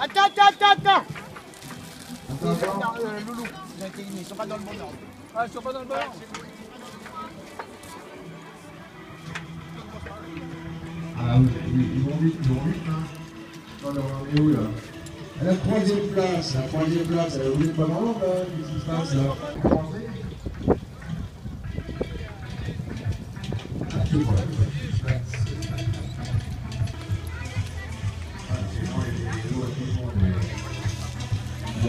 Attends, attends, attends, attends ils sont pas dans le bon ordre. Ah, ils sont pas dans le ballon. Ah oui, ils vont vite, ils vont vite. Hein. On est où là À la troisième place, la troisième place, elle vous êtes pas dans l'ordre là Qu'est-ce qui se passe là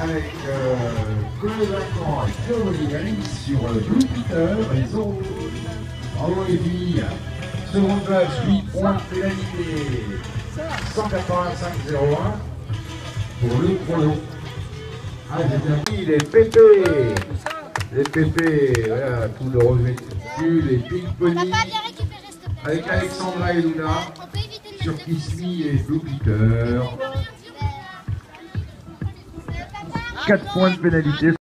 avec euh, Colin Lacan et Théorie Alice sur Blue Peter, ils ont Bravo les filles. Seconde place, 8 points de pénalité. 185-01 pour le chrono. Ah, j'ai bien les pépés. Les pépés, voilà, tout le dessus, les pink plaît. avec Alexandra et Luna sur. Kiss Me et Blue Peter. Euh, 4 points de.